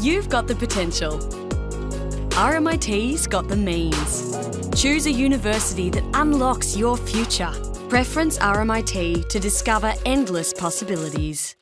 You've got the potential. RMIT's got the means. Choose a university that unlocks your future. Preference RMIT to discover endless possibilities.